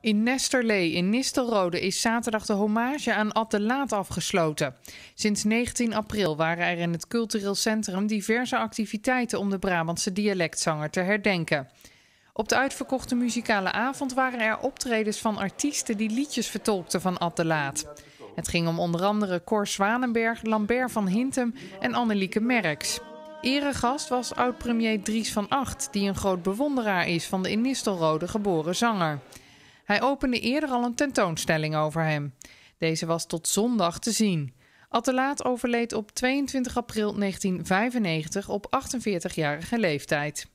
In Nesterlee in Nistelrode is zaterdag de hommage aan Ad de Laat afgesloten. Sinds 19 april waren er in het cultureel centrum diverse activiteiten om de Brabantse dialectzanger te herdenken. Op de uitverkochte muzikale avond waren er optredens van artiesten die liedjes vertolkten van Ad de Laat. Het ging om onder andere Cor Zwanenberg, Lambert van Hintem en Annelieke Merks. Eregast was oud-premier Dries van Acht, die een groot bewonderaar is van de in Nistelrode geboren zanger. Hij opende eerder al een tentoonstelling over hem. Deze was tot zondag te zien. Attelaat overleed op 22 april 1995 op 48-jarige leeftijd.